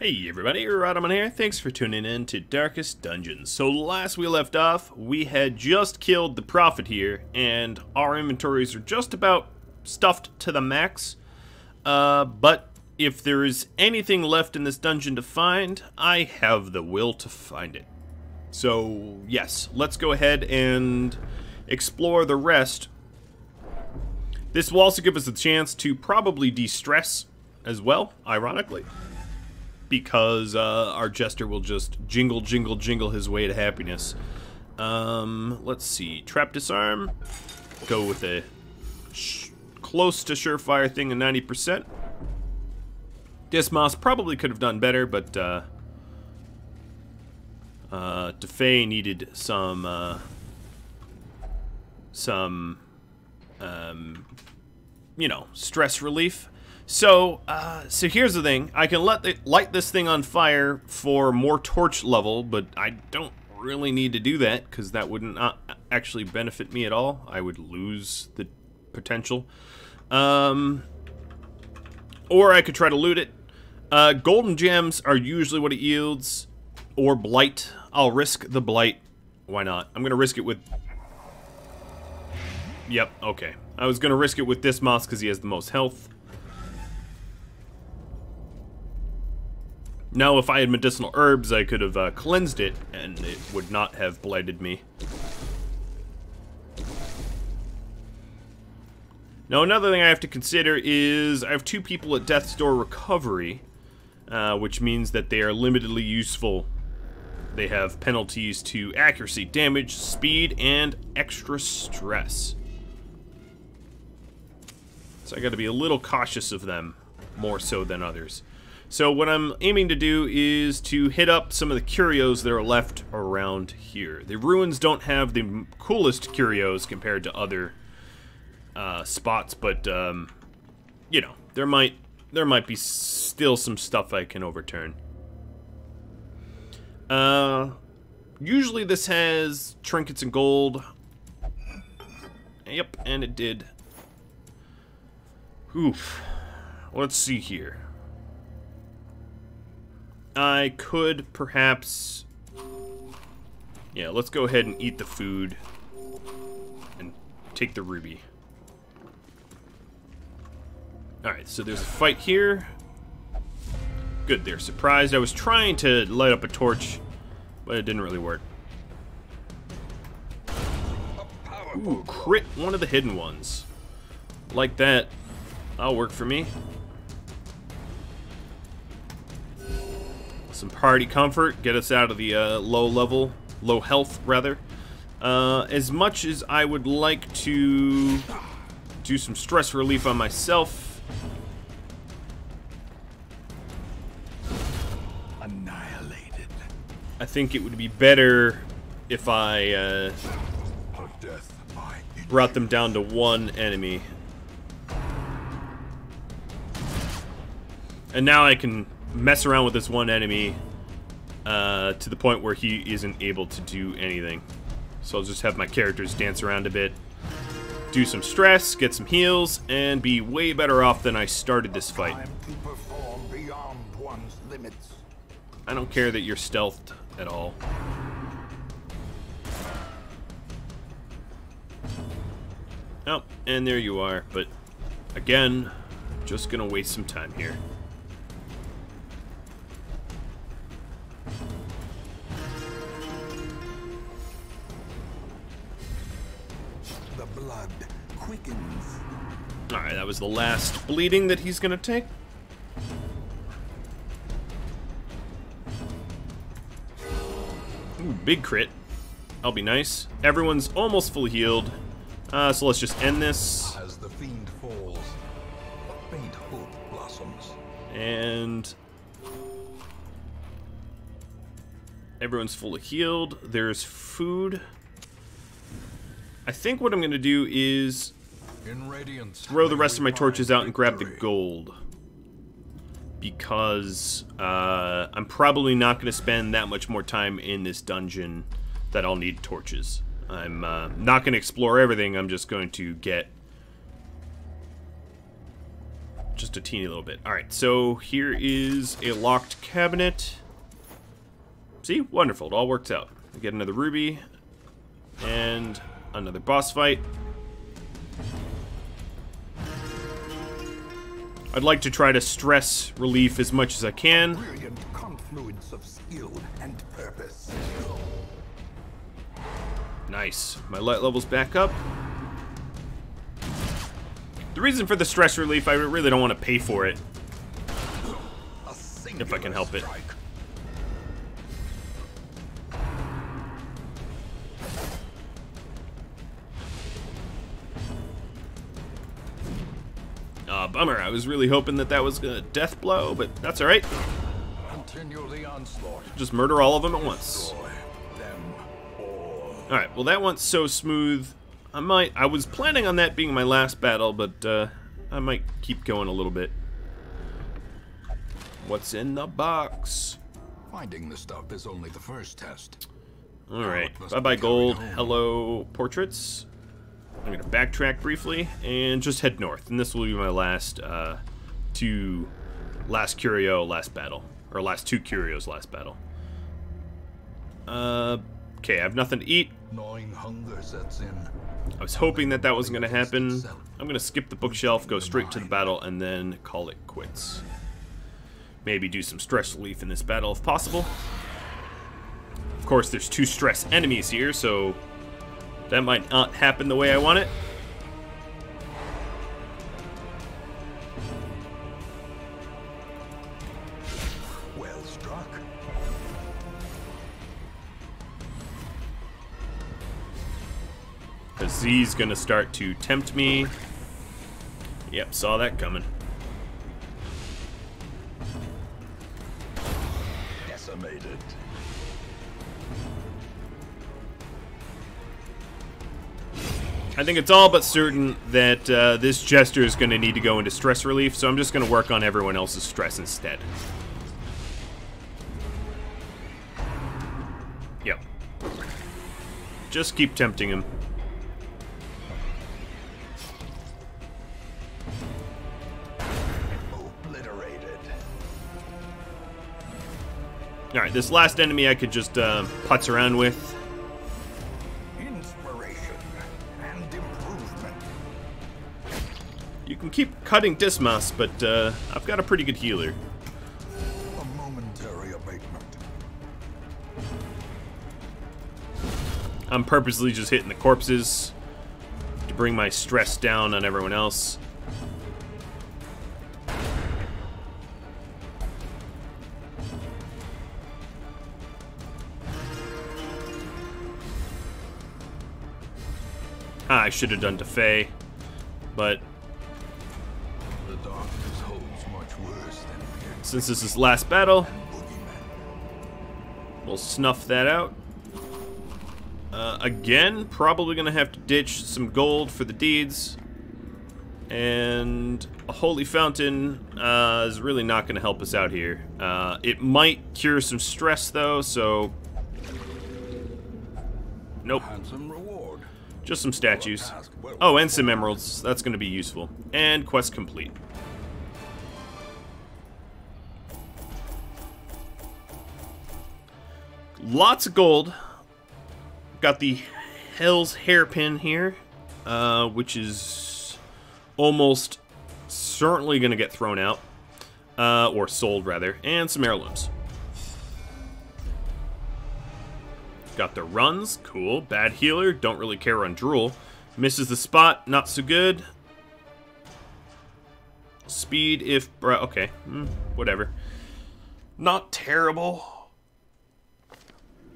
Hey everybody, Rhadamant here. Thanks for tuning in to Darkest Dungeons. So last we left off, we had just killed the Prophet here, and our inventories are just about stuffed to the max. Uh, but if there is anything left in this dungeon to find, I have the will to find it. So yes, let's go ahead and explore the rest. This will also give us a chance to probably de-stress as well, ironically because uh, our jester will just jingle, jingle, jingle his way to happiness. Um, let's see. Trap disarm. Go with a close to surefire thing of 90%. Dismas probably could have done better, but uh, uh, DeFay needed some uh, some um, you know stress relief. So, uh, so here's the thing. I can let the, light this thing on fire for more torch level, but I don't really need to do that because that wouldn't uh, actually benefit me at all. I would lose the potential. Um, or I could try to loot it. Uh, golden gems are usually what it yields, or blight. I'll risk the blight. Why not? I'm gonna risk it with. Yep. Okay. I was gonna risk it with Dismas because he has the most health. Now, if I had medicinal herbs, I could have uh, cleansed it, and it would not have blighted me. Now, another thing I have to consider is I have two people at Death's Door Recovery, uh, which means that they are limitedly useful. They have penalties to accuracy, damage, speed, and extra stress. So I gotta be a little cautious of them, more so than others. So what I'm aiming to do is to hit up some of the curios that are left around here. The ruins don't have the coolest curios compared to other uh, spots, but um, you know there might there might be still some stuff I can overturn. Uh, usually this has trinkets and gold. Yep, and it did. Oof. Let's see here. I could perhaps... Yeah, let's go ahead and eat the food and take the ruby. Alright, so there's a fight here. Good, they're surprised. I was trying to light up a torch, but it didn't really work. Ooh, crit one of the hidden ones. Like that. That'll work for me. Some party comfort, get us out of the uh, low level, low health rather. Uh, as much as I would like to do some stress relief on myself. Annihilated. I think it would be better if I uh, brought them down to one enemy. And now I can mess around with this one enemy uh, to the point where he isn't able to do anything. So I'll just have my characters dance around a bit, do some stress, get some heals, and be way better off than I started this fight. I don't care that you're stealthed at all. Oh, and there you are, but again, just gonna waste some time here. Alright, that was the last bleeding that he's gonna take. Ooh, big crit. That'll be nice. Everyone's almost fully healed. Uh, so let's just end this. As the fiend falls, a faint hope blossoms. And everyone's fully healed. There's food. I think what I'm gonna do is throw the rest of my torches out and grab the gold. Because uh, I'm probably not going to spend that much more time in this dungeon that I'll need torches. I'm uh, not going to explore everything, I'm just going to get just a teeny little bit. Alright, so here is a locked cabinet. See? Wonderful. It all worked out. I get another ruby. And another boss fight. I'd like to try to stress relief as much as I can. Brilliant confluence of skill and purpose. Nice. My light level's back up. The reason for the stress relief, I really don't want to pay for it. If I can help it. Bummer. I was really hoping that that was a death blow, but that's alright. Just murder all of them at once. Them all. Alright, well that went so smooth. I might, I was planning on that being my last battle, but uh, I might keep going a little bit. What's in the box? Finding the stuff is only the first test. Alright, it must bye bye gold, hello portraits. I'm gonna backtrack briefly and just head north, and this will be my last uh, two, last curio, last battle, or last two curios, last battle. Uh, okay, I have nothing to eat. Gnawing hunger sets in. I was hoping that that wasn't gonna happen. I'm gonna skip the bookshelf, go straight to the battle, and then call it quits. Maybe do some stress relief in this battle if possible. Of course, there's two stress enemies here, so that might not happen the way I want it. Well struck. Because Z's gonna start to tempt me. Yep, saw that coming. I think it's all but certain that uh, this Jester is going to need to go into stress relief, so I'm just going to work on everyone else's stress instead. Yep. Just keep tempting him. Obliterated. Alright, this last enemy I could just uh, putz around with. Keep cutting Dismas, but uh, I've got a pretty good healer. A momentary abatement. I'm purposely just hitting the corpses to bring my stress down on everyone else. Ah, I should have done Defay, but since this is last battle. We'll snuff that out. Uh, again, probably gonna have to ditch some gold for the deeds. And a holy fountain uh, is really not gonna help us out here. Uh, it might cure some stress though, so... Nope, Handsome reward. just some statues. Oh, and some emeralds. That's gonna be useful. And quest complete. Lots of gold. Got the Hell's Hairpin here, uh, which is almost certainly going to get thrown out. Uh, or sold, rather. And some heirlooms. Got the runs. Cool. Bad healer. Don't really care on Drool. Misses the spot. Not so good. Speed if... Okay. Hmm, whatever. Not terrible.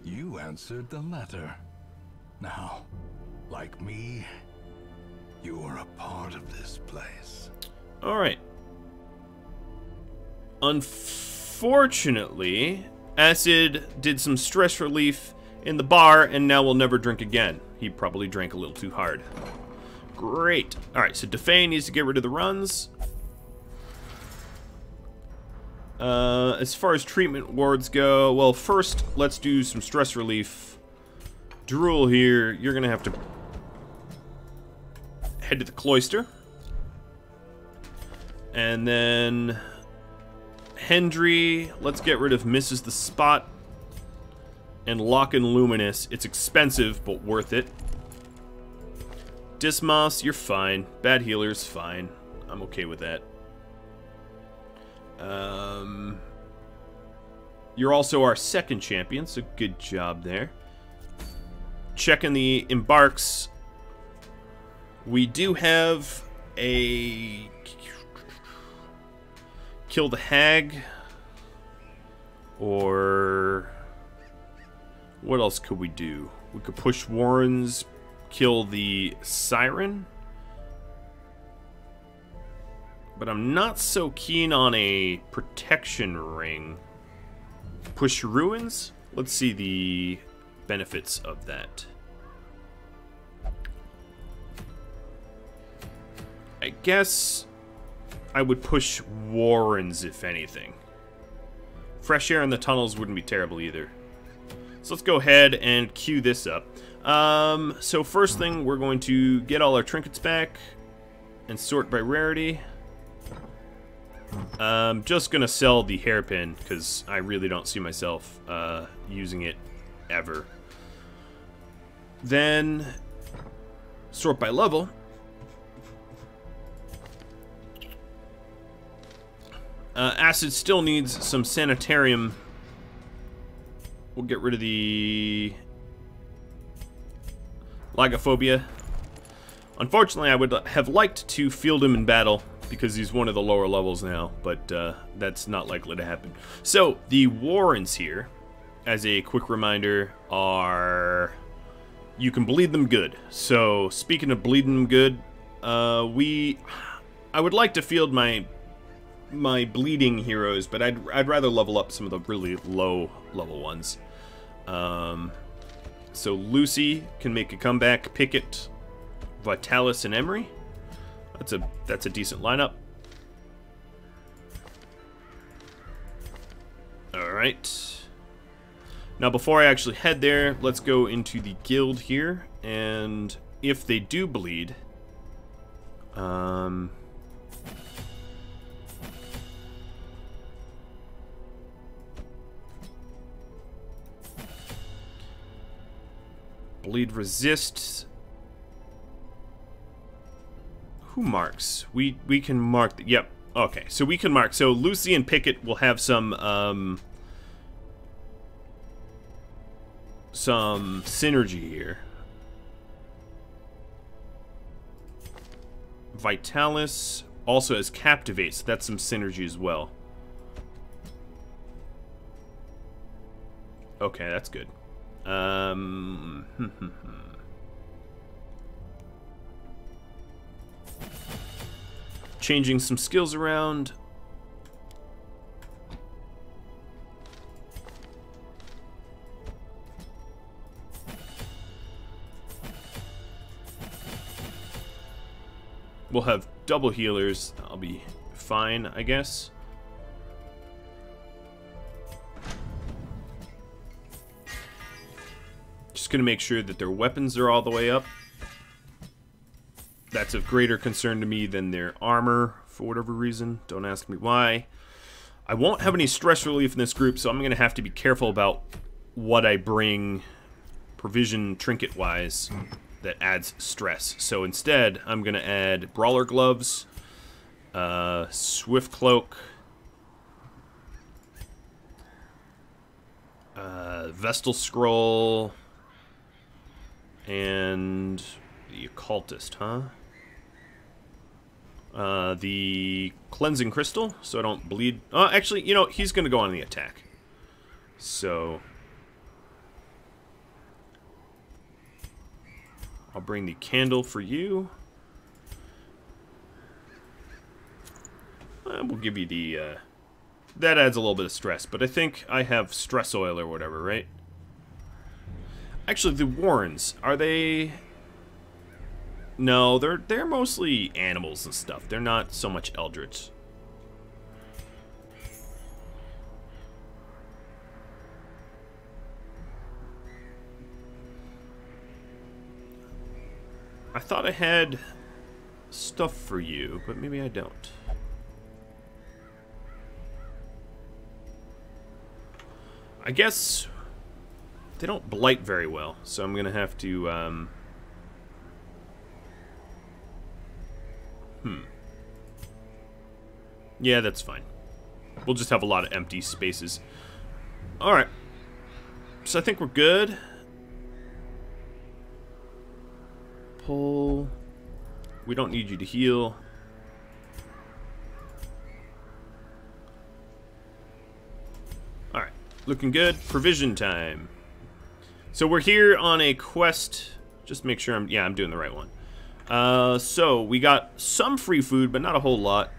You answered the letter. Now, like me, you are a part of this place. Alright. Unfortunately, Acid did some stress relief in the bar and now will never drink again. He probably drank a little too hard. Great. Alright, so Defay needs to get rid of the runs. Uh, as far as treatment wards go, well, first, let's do some stress relief. Drool here, you're gonna have to head to the cloister. And then Hendry, let's get rid of Misses the Spot. And Lock and Luminous. It's expensive, but worth it. Dismas, you're fine. Bad healer's fine. I'm okay with that. Um, you're also our second champion, so good job there. Checking the embarks. We do have a kill the hag or what else could we do? We could push Warrens, kill the siren. But I'm not so keen on a protection ring. Push ruins? Let's see the benefits of that. I guess I would push Warrens, if anything. Fresh air in the tunnels wouldn't be terrible either. So let's go ahead and queue this up. Um, so first thing, we're going to get all our trinkets back and sort by rarity. I'm just gonna sell the hairpin because I really don't see myself uh, using it ever. Then sort by level. Uh, acid still needs some sanitarium. We'll get rid of the Lygophobia. Unfortunately, I would have liked to field him in battle because he's one of the lower levels now, but uh, that's not likely to happen. So, the Warrens here, as a quick reminder, are... You can bleed them good. So, speaking of bleeding them good, uh, we... I would like to field my my bleeding heroes, but I'd, I'd rather level up some of the really low level ones. Um, so Lucy can make a comeback. Pickett, Vitalis, and Emery. That's a that's a decent lineup. All right. Now, before I actually head there, let's go into the guild here, and if they do bleed, um, bleed resist Who marks? We we can mark. Yep. Okay. So we can mark. So Lucy and Pickett will have some um, some synergy here. Vitalis also has Captivate, so that's some synergy as well. Okay, that's good. Um, changing some skills around. We'll have double healers. I'll be fine, I guess. Just gonna make sure that their weapons are all the way up that's of greater concern to me than their armor, for whatever reason. Don't ask me why. I won't have any stress relief in this group, so I'm going to have to be careful about what I bring provision trinket-wise that adds stress. So instead, I'm going to add Brawler Gloves, uh, Swift Cloak, uh, Vestal Scroll, and the Occultist, huh? Uh, the Cleansing Crystal, so I don't bleed. Uh, actually, you know, he's going to go on the attack. So... I'll bring the candle for you. Uh, we'll give you the... Uh, that adds a little bit of stress, but I think I have stress oil or whatever, right? Actually, the Warrens, are they... No, they're they're mostly animals and stuff. They're not so much eldritch. I thought I had stuff for you, but maybe I don't. I guess they don't blight very well, so I'm gonna have to um, hmm. Yeah, that's fine. We'll just have a lot of empty spaces. All right. So I think we're good. Pull. We don't need you to heal. Alright, looking good. Provision time. So we're here on a quest. Just make sure I'm, yeah, I'm doing the right one. Uh, so we got some free food, but not a whole lot.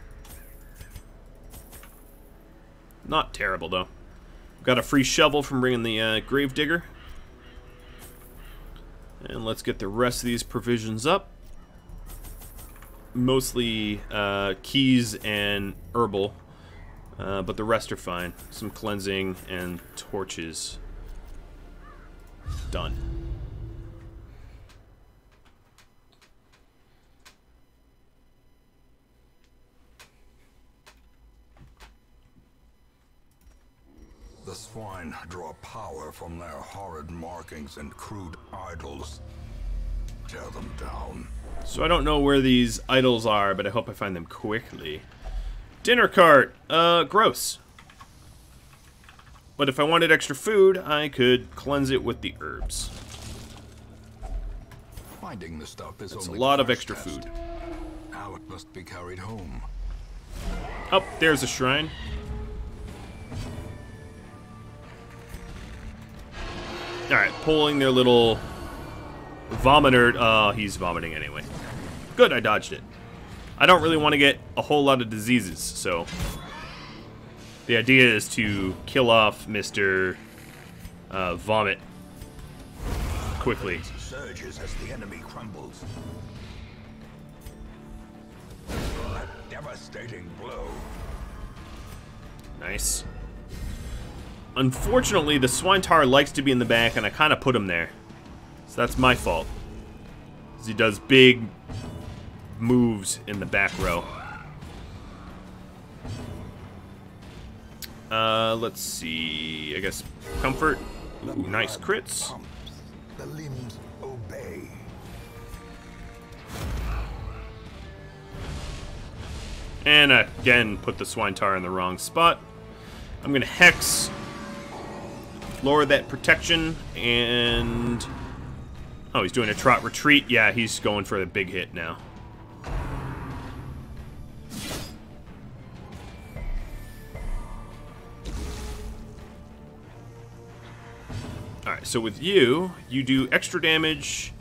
Not terrible, though. Got a free shovel from bringing the uh, grave digger. And let's get the rest of these provisions up. Mostly uh, keys and herbal, uh, but the rest are fine. Some cleansing and torches. Done. Swine draw power from their horrid markings and crude idols. Tear them down. So I don't know where these idols are, but I hope I find them quickly. Dinner cart! Uh, gross. But if I wanted extra food, I could cleanse it with the herbs. Finding the stuff is That's a lot of extra test. food. Now it must be carried home. Oh, there's a shrine. Alright, pulling their little vomiter. Oh, he's vomiting anyway. Good, I dodged it. I don't really want to get a whole lot of diseases, so... The idea is to kill off Mr. Uh, Vomit quickly. Surges as the enemy crumbles. A devastating blow. Nice. Unfortunately, the Swinetaur likes to be in the back, and I kind of put him there. So that's my fault. he does big moves in the back row. Uh, let's see. I guess comfort. Ooh, nice crits. And again, put the Swinetaur in the wrong spot. I'm gonna Hex. Lower that protection, and... Oh, he's doing a trot retreat. Yeah, he's going for the big hit now. Alright, so with you, you do extra damage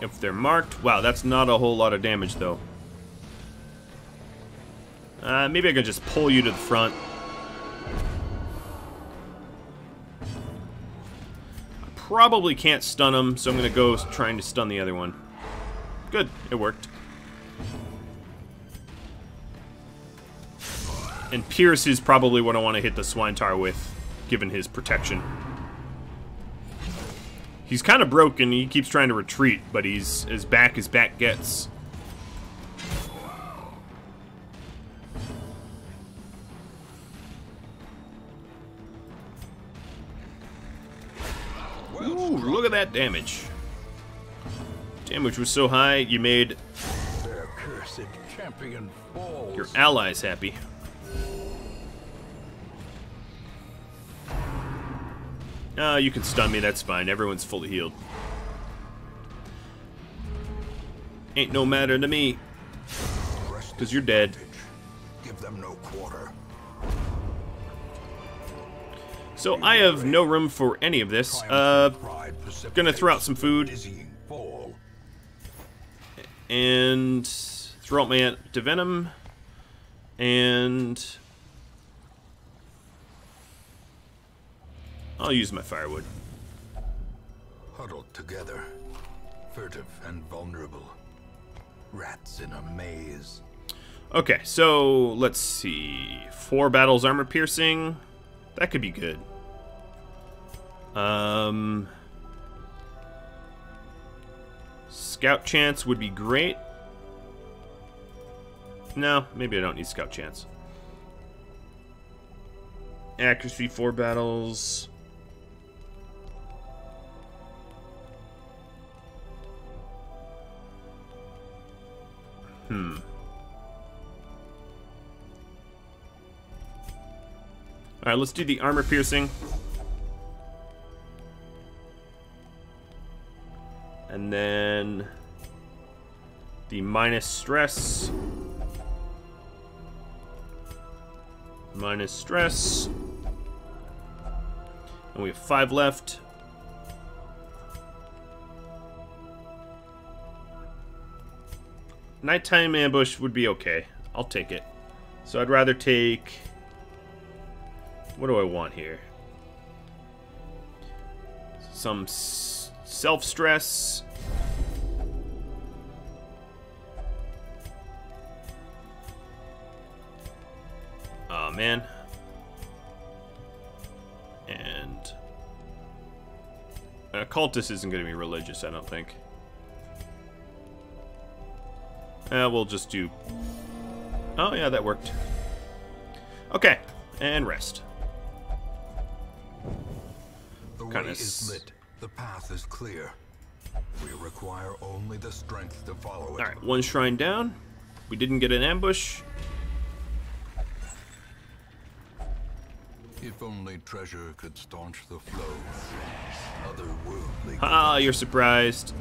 if they're marked. Wow, that's not a whole lot of damage, though. Uh, maybe I can just pull you to the front. Probably can't stun him, so I'm going to go trying to stun the other one. Good, it worked. And Pierce is probably what I want to hit the Swinetaur with, given his protection. He's kind of broken, he keeps trying to retreat, but he's as back as back gets. Damage. Damage was so high, you made Their cursed champion falls. your allies happy. Uh, you can stun me, that's fine. Everyone's fully healed. Ain't no matter to me. Cause you're dead. Give them no quarter. So I have no room for any of this. Uh, gonna throw out some food. And throw out my antivenom, and I'll use my firewood. Huddled together. Furtive and vulnerable. Rats in a maze. Okay, so let's see. Four battles armor piercing. That could be good. Um, scout chance would be great. No, maybe I don't need scout chance. accuracy, four battles. Hmm. Alright, let's do the armor piercing. And then the minus stress. Minus stress. And we have five left. Nighttime ambush would be okay. I'll take it. So I'd rather take... What do I want here? Some self-stress. Oh, man. And... A cultist isn't going to be religious, I don't think. Uh, we'll just do... Oh, yeah, that worked. Okay, and rest. The way Kinda is lit. The path is clear. We require only the strength to follow it. Alright, one shrine down. We didn't get an ambush. If only treasure could staunch the flow. Ah, you're surprised.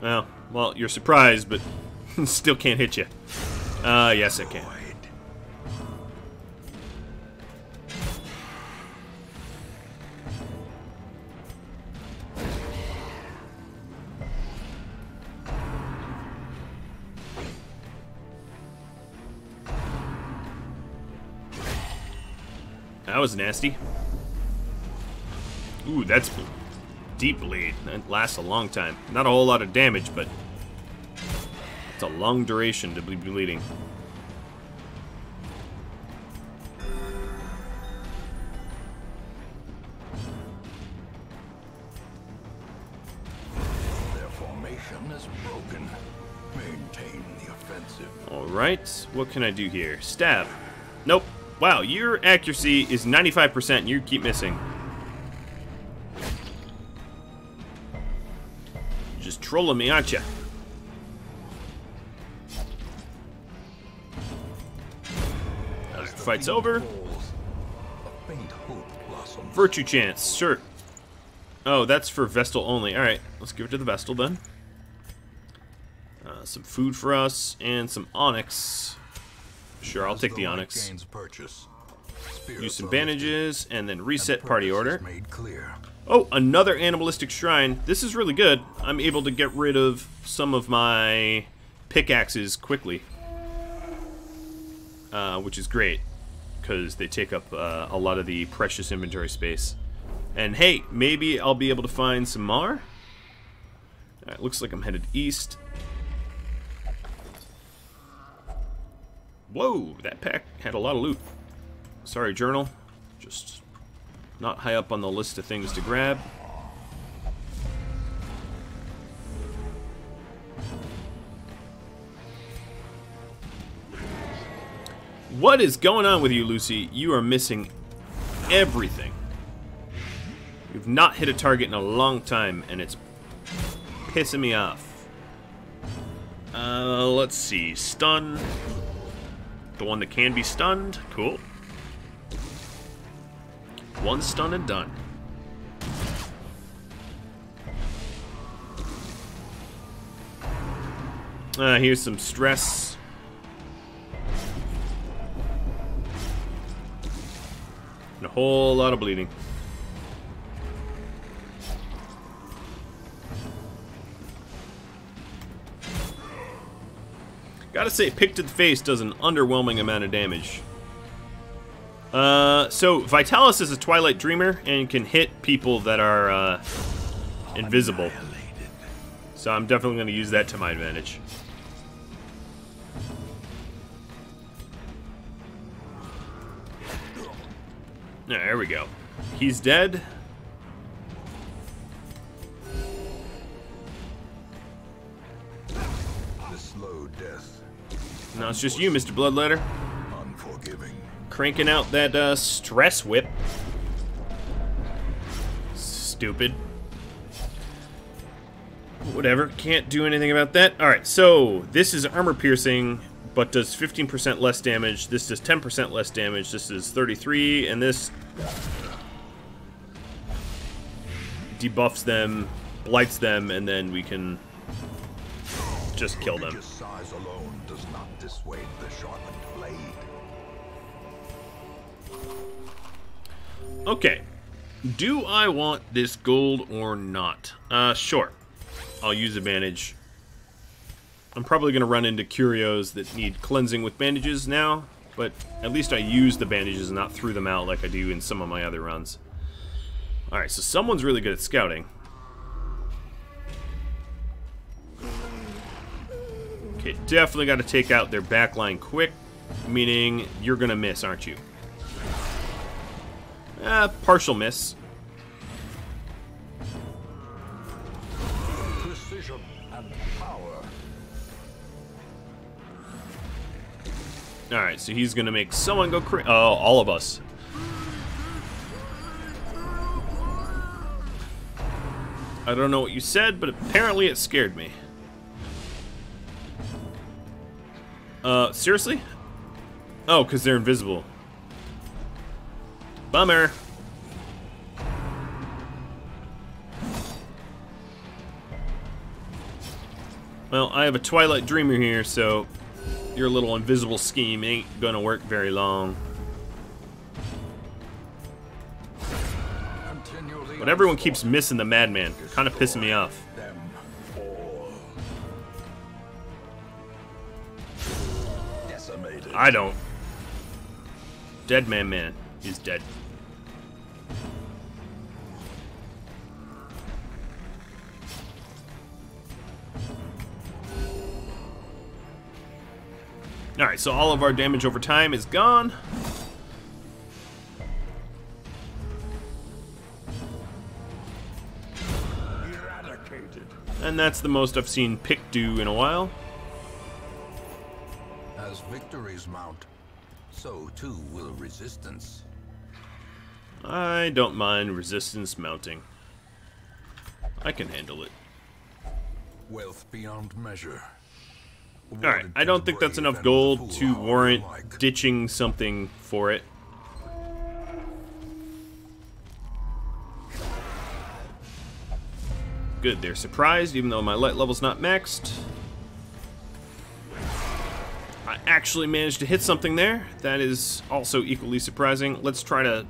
Well, well, you're surprised, but still can't hit you. Uh, yes, I can. That was nasty. Ooh, that's deep bleed. That lasts a long time. Not a whole lot of damage, but it's a long duration to be bleeding. Their formation is broken. Maintain the offensive. Alright, what can I do here? Stab. Wow, your accuracy is 95% and you keep missing. Just trolling me, aren't you? Fight's over. falls, a faint hope blossoms. Virtue chance, sure. Oh, that's for Vestal only. Alright, let's give it to the Vestal then. Uh, some food for us and some Onyx. Sure, I'll take the Onyx. Use some bandages and then reset party order. is Made clear. Oh, another animalistic shrine. This is really good. I'm able to get rid of some of my pickaxes quickly. Uh, which is great, because they take up uh, a lot of the precious inventory space. And hey, maybe I'll be able to find some more. Alright, looks like I'm headed east. Whoa, that pack had a lot of loot. Sorry, journal. Just not high up on the list of things to grab. What is going on with you, Lucy? You are missing everything. You've not hit a target in a long time, and it's pissing me off. Uh, let's see. Stun. The one that can be stunned. Cool. One stun and done. Uh, here's some stress. And a whole lot of bleeding. Gotta say, pick to the face does an underwhelming amount of damage. Uh, so Vitalis is a Twilight Dreamer and can hit people that are uh, invisible. So I'm definitely going to use that to my advantage. There we go. He's dead. Now it's just you, Mr. Bloodletter. Unforgiving. Cranking out that uh, stress whip. Stupid. Whatever, can't do anything about that. Alright, so this is armor piercing, but does 15% less damage. This does 10% less damage. This is 33, and this debuffs them, blights them, and then we can just kill them. Okay. Do I want this gold or not? Uh, sure. I'll use a bandage. I'm probably going to run into curios that need cleansing with bandages now, but at least I use the bandages and not threw them out like I do in some of my other runs. Alright, so someone's really good at scouting. Okay, definitely got to take out their backline quick, meaning you're going to miss, aren't you? Uh, partial miss. Precision and power. Alright, so he's gonna make someone go cra- Oh, all of us. I don't know what you said, but apparently it scared me. Uh, seriously? Oh, because they're invisible. Bummer. Well, I have a Twilight Dreamer here, so your little invisible scheme ain't gonna work very long. But everyone keeps missing the Madman. Kind of pissing me off. I don't. Dead Man Man is dead. Alright, so all of our damage over time is gone. Eradicated. And that's the most I've seen Pick do in a while. As victories mount, so too will resistance. I don't mind resistance mounting. I can handle it. Wealth beyond measure. Alright, I don't think that's enough gold to warrant ditching something for it. Good, they're surprised, even though my light level's not maxed. I actually managed to hit something there. That is also equally surprising. Let's try to...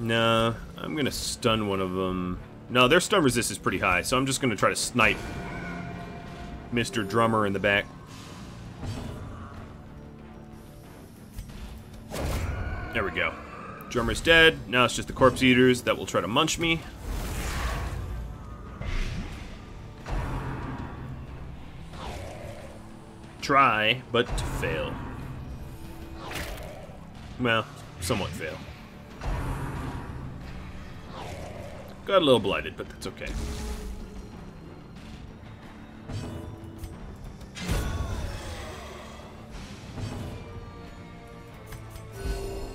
Nah, I'm gonna stun one of them. No, their stun resist is pretty high, so I'm just gonna try to snipe Mr. Drummer in the back. There we go. Drummer's dead. Now it's just the corpse eaters that will try to munch me. Try, but to fail. Well, somewhat fail. Got a little blighted, but that's okay.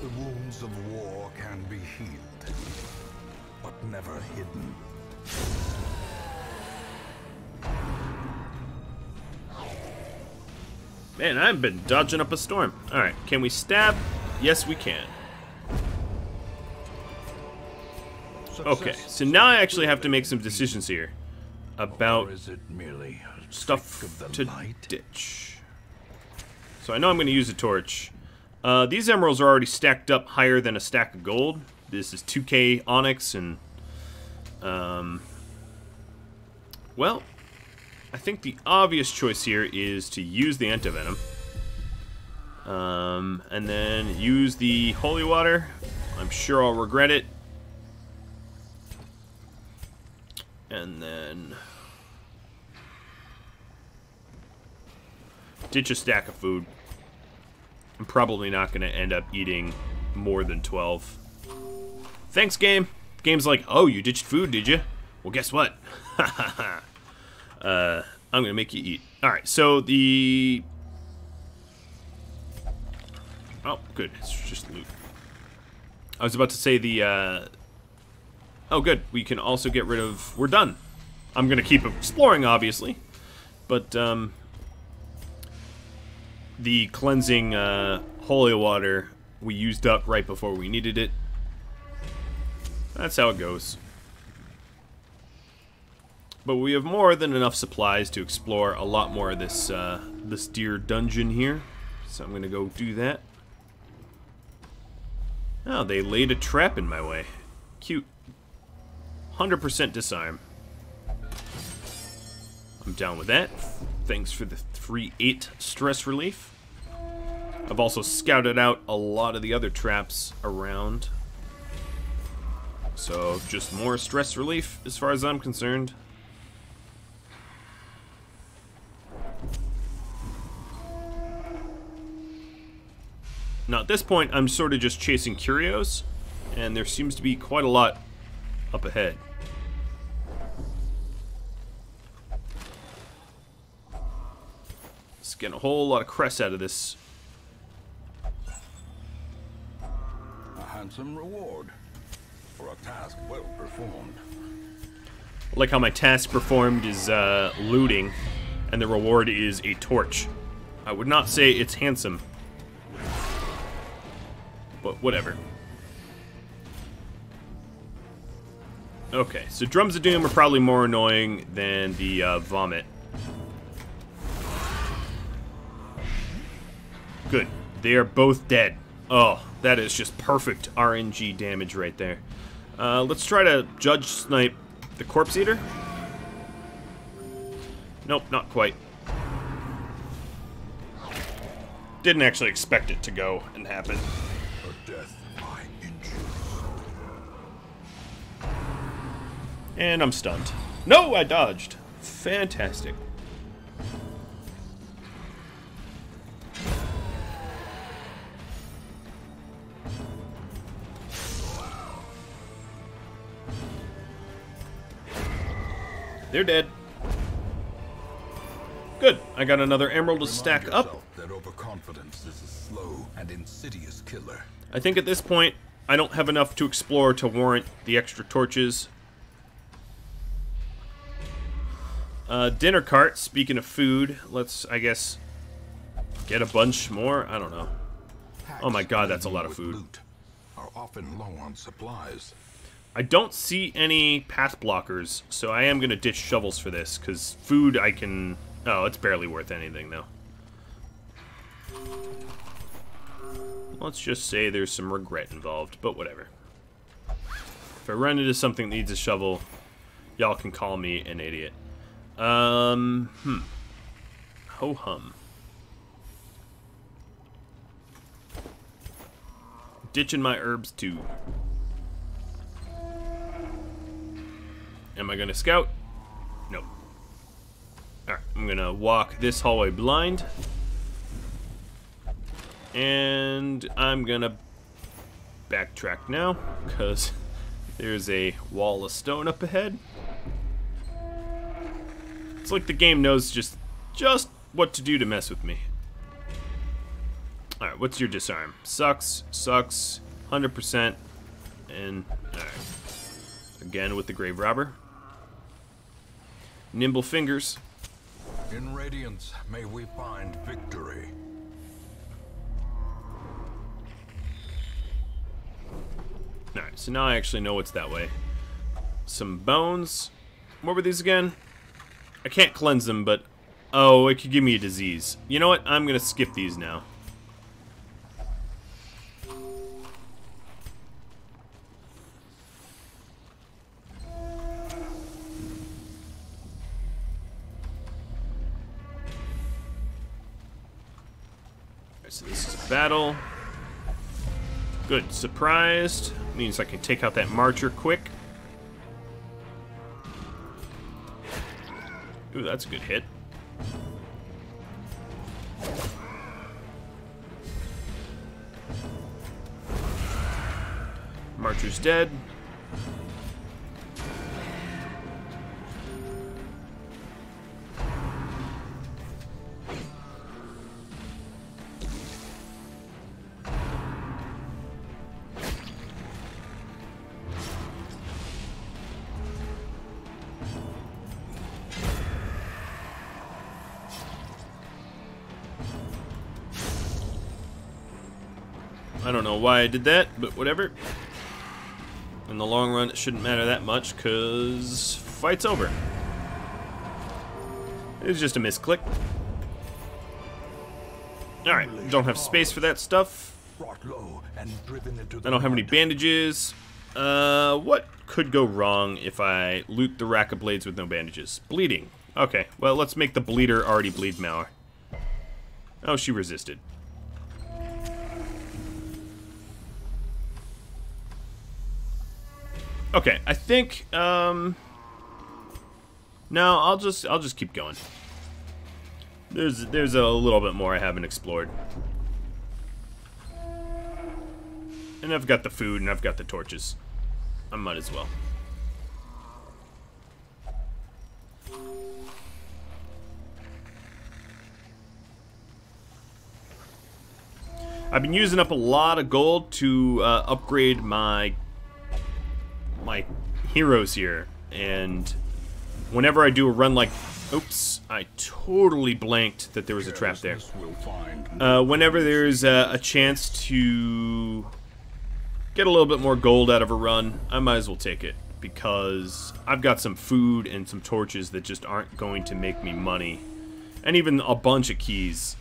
The wounds of war can be healed, but never hidden. Man, I've been dodging up a storm. Alright, can we stab? Yes, we can. Okay, so now I actually have to make some decisions here about is it merely stuff to ditch. So I know I'm going to use a torch. Uh, these emeralds are already stacked up higher than a stack of gold. This is 2k onyx and... Um, well, I think the obvious choice here is to use the antivenom. Um, and then use the holy water. I'm sure I'll regret it. And then... Ditch a stack of food. I'm probably not going to end up eating more than 12. Thanks, game. Game's like, oh, you ditched food, did you? Well, guess what? uh, I'm going to make you eat. All right, so the... Oh, good. It's just loot. I was about to say the... Uh, Oh, good. We can also get rid of... We're done. I'm going to keep exploring, obviously. But, um... The cleansing, uh, holy water we used up right before we needed it. That's how it goes. But we have more than enough supplies to explore a lot more of this, uh, this deer dungeon here. So I'm going to go do that. Oh, they laid a trap in my way. Cute. 100% disarm. I'm down with that. Thanks for the free 8 stress relief. I've also scouted out a lot of the other traps around. So, just more stress relief as far as I'm concerned. Now, at this point, I'm sort of just chasing curios, and there seems to be quite a lot up ahead. Let's a whole lot of crests out of this. A handsome reward for a task well performed. I like how my task performed is uh, looting, and the reward is a torch. I would not say it's handsome, but whatever. Okay, so Drums of Doom are probably more annoying than the uh, Vomit. They are both dead. Oh, that is just perfect RNG damage right there. Uh, let's try to judge snipe the Corpse Eater. Nope, not quite. Didn't actually expect it to go and happen. A death by. And I'm stunned. No, I dodged. Fantastic. They're dead. Good. I got another emerald to stack up. That overconfidence is a slow and insidious killer. I think at this point, I don't have enough to explore to warrant the extra torches. Uh, dinner cart, speaking of food, let's, I guess, get a bunch more? I don't know. Oh my god, that's a lot of food. Are often low on supplies. I don't see any path blockers, so I am going to ditch shovels for this, because food I can... Oh, it's barely worth anything, though. Let's just say there's some regret involved, but whatever. If I run into something that needs a shovel, y'all can call me an idiot. Um, hmm. Ho-hum. Ditching my herbs, too. Am I gonna scout? Nope. Alright, I'm gonna walk this hallway blind. And I'm gonna backtrack now, because there's a wall of stone up ahead. It's like the game knows just just what to do to mess with me. Alright, what's your disarm? Sucks, sucks, 100%, and alright. Again with the Grave Robber. Nimble fingers. In Radiance, may we find victory. Alright, so now I actually know what's that way. Some bones. What were these again? I can't cleanse them, but... Oh, it could give me a disease. You know what? I'm gonna skip these now. Battle. Good. Surprised. Means I can take out that marcher quick. Ooh, that's a good hit. Marcher's dead. Why I did that, but whatever. In the long run, it shouldn't matter that much, because fight's over. It was just a misclick. Alright, don't have space for that stuff. I don't have any bandages. Uh, what could go wrong if I loot the rack of blades with no bandages? Bleeding. Okay, well, let's make the bleeder already bleed Mauer. Oh, she resisted. Okay, I think, um... No, I'll just, I'll just keep going. There's, there's a little bit more I haven't explored. And I've got the food and I've got the torches. I might as well. I've been using up a lot of gold to uh, upgrade my my heroes here, and whenever I do a run like, oops, I totally blanked that there was a trap there. Uh, whenever there's a, a chance to get a little bit more gold out of a run, I might as well take it because I've got some food and some torches that just aren't going to make me money, and even a bunch of keys.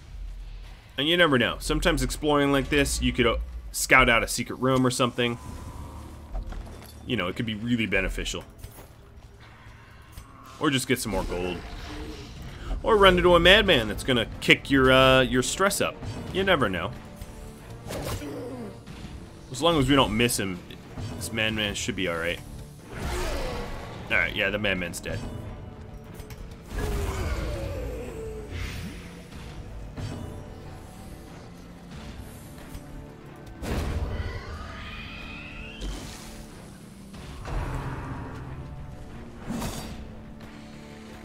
And you never know. Sometimes exploring like this, you could uh, scout out a secret room or something. You know, it could be really beneficial. Or just get some more gold. Or run into a madman that's gonna kick your uh, your stress up. You never know. As long as we don't miss him, this madman should be alright. Alright, yeah, the madman's dead.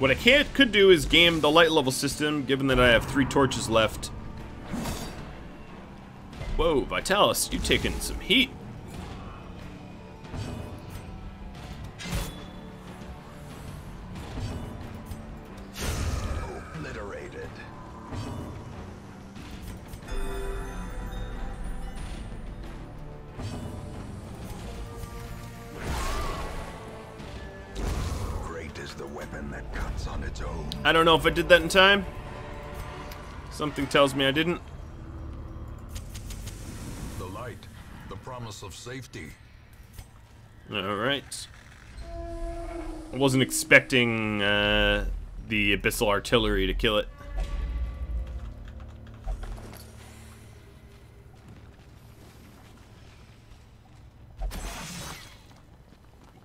What I can't could do is game the light level system, given that I have three torches left. Whoa, Vitalis, you taking some heat. Don't know if I did that in time. Something tells me I didn't. The light, the promise of safety. Alright. I wasn't expecting uh, the Abyssal Artillery to kill it.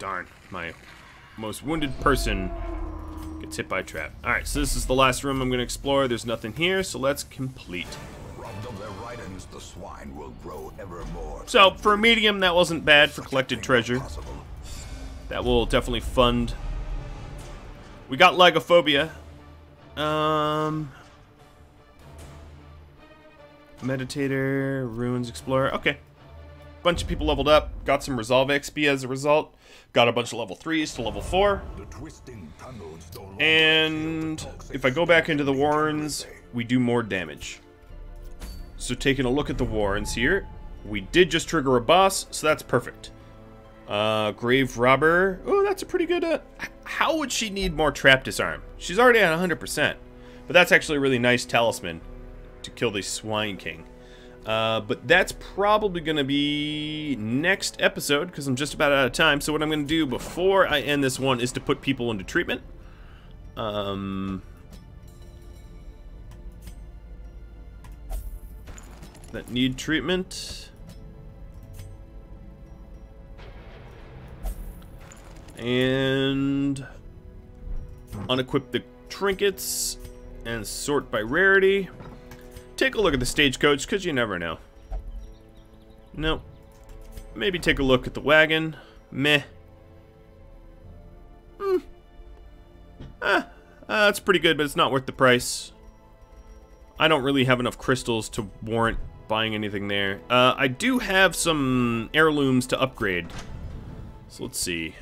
Darn, my most wounded person gets hit by a trap. Alright, so this is the last room I'm going to explore. There's nothing here, so let's complete. Robbed of their ridings, the swine will grow ever more. So, for a medium, that wasn't bad for collected treasure. That will definitely fund. We got Lygophobia. Um, Meditator, Ruins Explorer. Okay. Bunch of people leveled up. Got some Resolve XP as a result. Got a bunch of level 3s to level 4. The twisting tunnels no longer And if I go back into the Warrens, we do more damage. So taking a look at the Warrens here, we did just trigger a boss, so that's perfect. Uh, Grave Robber. Oh, that's a pretty good, uh, how would she need more Trap Disarm? She's already at 100%. But that's actually a really nice talisman to kill the Swine King. Uh, but that's probably going to be next episode because I'm just about out of time. So what I'm going to do before I end this one is to put people into treatment. Um, that need treatment. And unequip the trinkets and sort by rarity. Take a look at the stagecoach, because you never know. Nope. Maybe take a look at the wagon. Meh. Hmm. Ah, uh, that's pretty good, but it's not worth the price. I don't really have enough crystals to warrant buying anything there. Uh, I do have some heirlooms to upgrade. So let's see.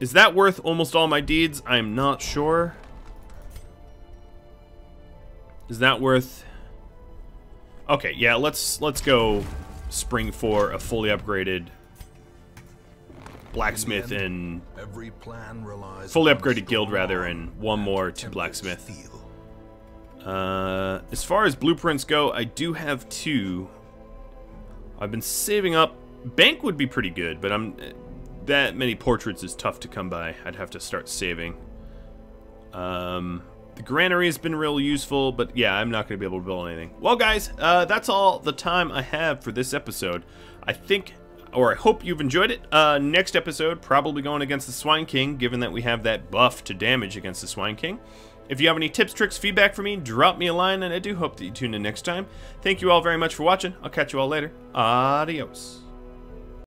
Is that worth almost all my deeds? I'm not sure. Is that worth Okay, yeah, let's let's go spring for a fully upgraded blacksmith and Every plan relies fully upgraded guild rather and one more to blacksmith. Uh, as far as blueprints go, I do have two. I've been saving up. Bank would be pretty good, but I'm that many portraits is tough to come by. I'd have to start saving. Um, the granary has been real useful, but yeah, I'm not going to be able to build anything. Well, guys, uh, that's all the time I have for this episode. I think, or I hope you've enjoyed it. Uh, next episode, probably going against the Swine King, given that we have that buff to damage against the Swine King. If you have any tips, tricks, feedback for me, drop me a line, and I do hope that you tune in next time. Thank you all very much for watching. I'll catch you all later. Adios.